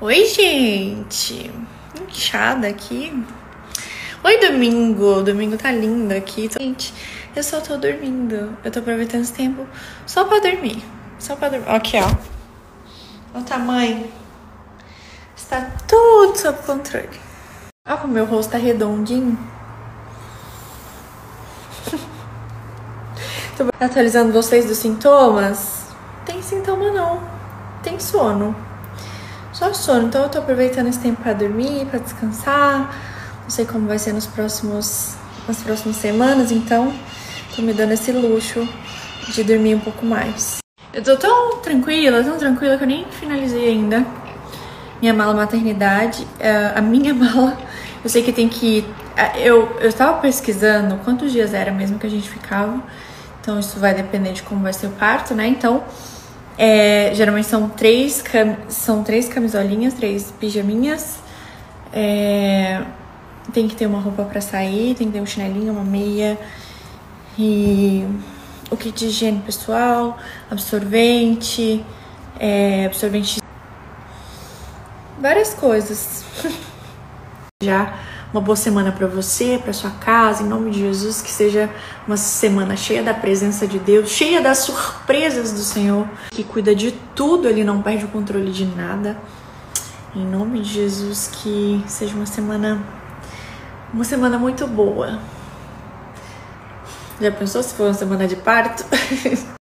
Oi, gente! Inchada aqui. Oi, domingo! Domingo tá lindo aqui. Gente, eu só tô dormindo. Eu tô aproveitando esse tempo só pra dormir. Só pra dormir. Aqui, ó. O tamanho. Está tudo sob controle. Olha como meu rosto tá redondinho. Tô atualizando vocês dos sintomas. Tem sintoma não. Tem sono. Só sono. Então eu tô aproveitando esse tempo para dormir, para descansar. Não sei como vai ser nos próximos nas próximas semanas, então tô me dando esse luxo de dormir um pouco mais. Eu tô tão tranquila, tão tranquila que eu nem finalizei ainda minha mala maternidade. A minha mala, eu sei que tem que. Eu, eu estava pesquisando quantos dias era mesmo que a gente ficava. Então isso vai depender de como vai ser o parto, né? Então, é, geralmente são três, cam... são três camisolinhas, três pijaminhas. É, tem que ter uma roupa para sair, tem que ter um chinelinho, uma meia e o kit de higiene pessoal, absorvente, é, absorvente, várias coisas. Já uma boa semana para você, para sua casa, em nome de Jesus, que seja uma semana cheia da presença de Deus, cheia das surpresas do Senhor, que cuida de tudo, ele não perde o controle de nada. Em nome de Jesus, que seja uma semana uma semana muito boa. Já pensou se for uma semana de parto?